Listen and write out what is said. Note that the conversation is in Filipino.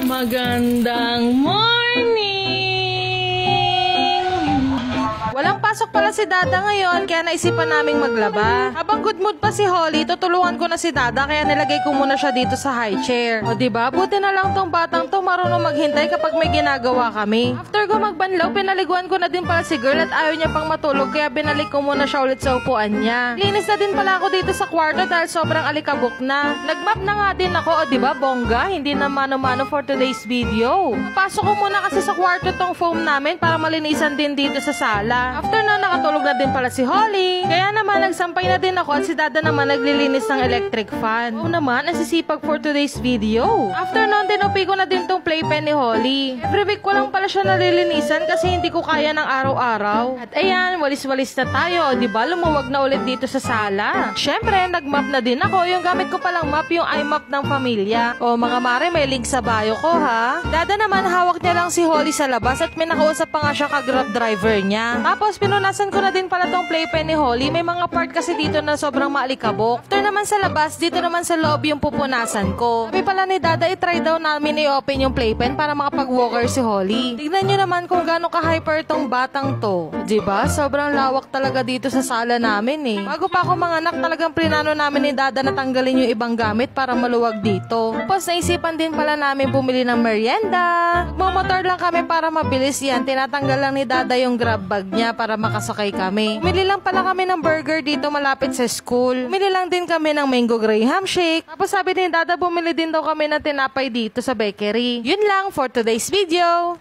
Magandang morning! Walang pasok pala si Dada ngayon, kaya naisipan naming maglaba. Habang good mood pa si Holly, tutulungan ko na si Dada, kaya nilagay ko muna siya dito sa high chair. O diba, buti na lang tong batang to marunong maghintay kapag may ginagawa kami. After ko magbanlaw, pinaliguan ko na din pala si girl at ayaw niya pang matulog, kaya binalik ko muna siya ulit sa upuan niya. Linis na din pala ako dito sa kwarto dahil sobrang alikabok na. Nagmap na nga din ako, o diba, bongga, hindi na mano-mano for today's video. Pasok ko muna kasi sa kwarto tong foam namin para malinisan din dito sa sala. After na nakatulog na din pala si Holly. Kaya naman nagsampay na din ako at si Dada naman naglilinis ng electric fan. Oo naman, nasisipag for today's video. After nun, tinupi ko na din tong playpen ni Holly. Every week ko lang pala siya nalilinisan kasi hindi ko kaya ng araw-araw. At ayan, walis-walis na tayo. Di ba lumuwag na ulit dito sa sala. Syempre, nagmap na din ako. Yung gamit ko palang map, yung iMap ng pamilya. O mga mare, may link sa bio ko ha. Dada naman, hawak niya lang si Holly sa labas at may nakausap pa nga siya ka-grab driver niya. Tapos, pinunasan ko na din pala tong playpen ni Holly. May mga part kasi dito na sobrang maalikabok. After naman sa labas, dito naman sa loob yung pupunasan ko. Sabi pala ni Dada, itry daw namin i-open yung playpen para makapag-walker si Holly. Tignan nyo naman kung gaano ka-hyper tong batang to. ba? Sobrang lawak talaga dito sa sala namin eh. Bago pa ako manganak, talagang plinano namin ni Dada na tanggalin yung ibang gamit para maluwag dito. Tapos naisipan din pala namin bumili ng merienda. Magmamotor lang kami para mabilis yan. Tinatanggal lang ni Dada yung grab bag niya para makasakay kami. Bumili lang pala kami ng burger dito malapit sa school. Bumili lang din kami ng mango graham shake. Tapos sabi ni Dada bumili din daw kami ng tinapay dito sa bakery. Yun lang for today's video.